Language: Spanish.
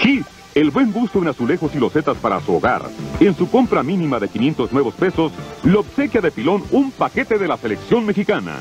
Gis, el buen gusto en azulejos y losetas para su hogar. En su compra mínima de 500 nuevos pesos, lo obsequia de pilón un paquete de la selección mexicana.